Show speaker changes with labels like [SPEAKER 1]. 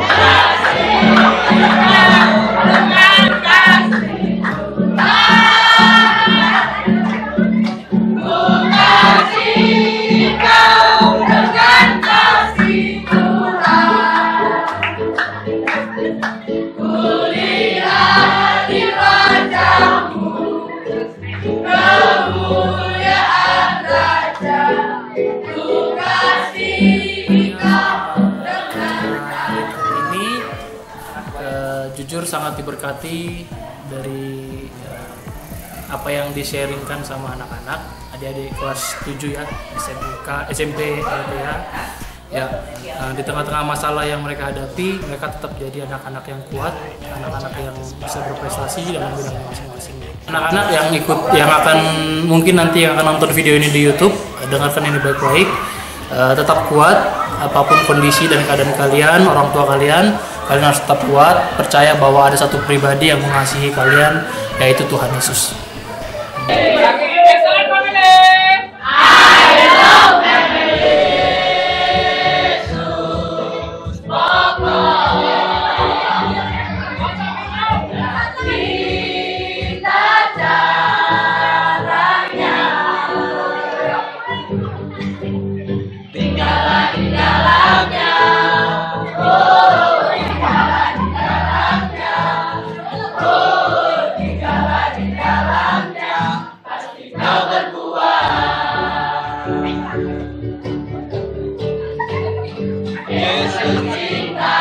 [SPEAKER 1] Wow. Jujur sangat diberkati dari eh, apa yang di-sharingkan sama anak-anak adik-adik kelas 7 ya SMK SMP ya ya eh, di tengah-tengah masalah yang mereka hadapi mereka tetap jadi anak-anak yang kuat anak-anak yang bisa berprestasi dalam bidangnya masing-masing. Anak-anak yang ikut yang akan mungkin nanti yang akan nonton video ini di YouTube dengarkan ini baik-baik Eh, tetap kuat apa pun kondisi dan keadaan kalian orang tua kalian kalian harus tetap kuat percaya bahwa ada satu pribadi yang mengasihi kalian yaitu Tuhan Yesus
[SPEAKER 2] Jesucristo.